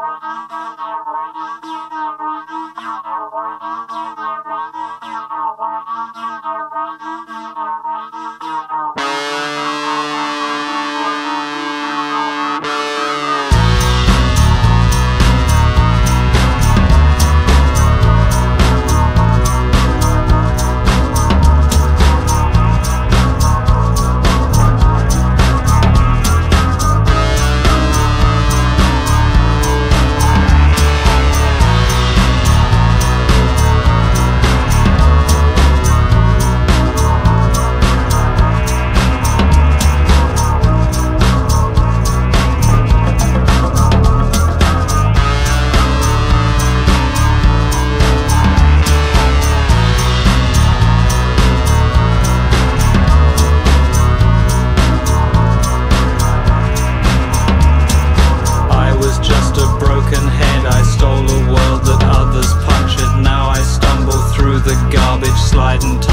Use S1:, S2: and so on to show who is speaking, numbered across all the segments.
S1: Bye. frightened.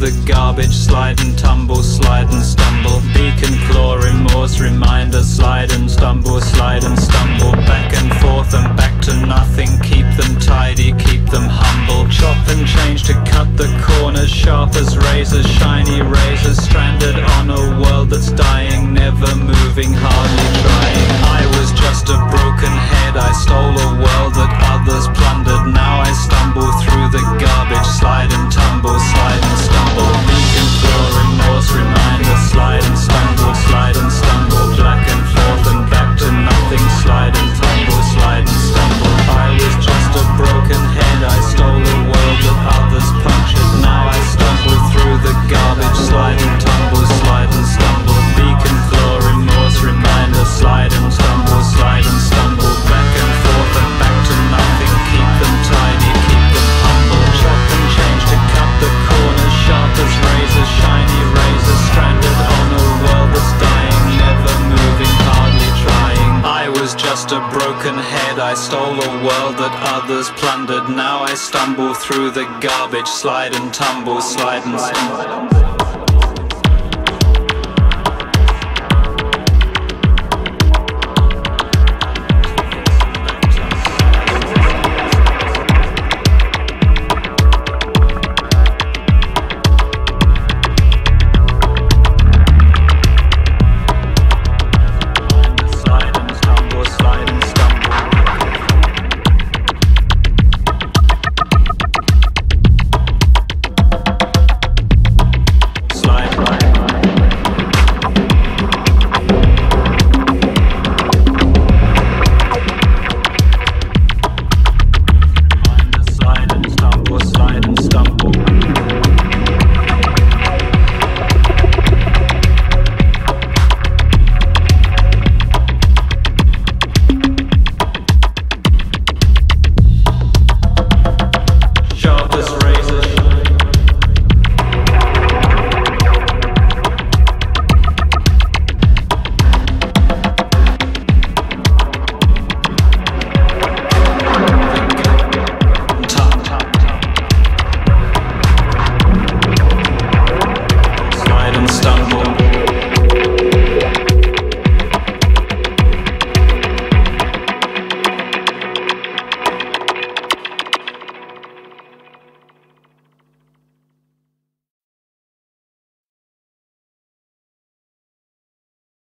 S1: the garbage, slide and tumble, slide and stumble. Beacon claw, remorse, reminder, slide and stumble, slide and stumble. Back and forth and back to nothing, keep them tidy, keep them humble. Chop and change to cut the corners, sharp as razors, shiny razors. Stranded on a world that's dying, never moving high. a broken head I stole a world that others plundered. Now I stumble through the garbage Slide and tumble, slide and stumble.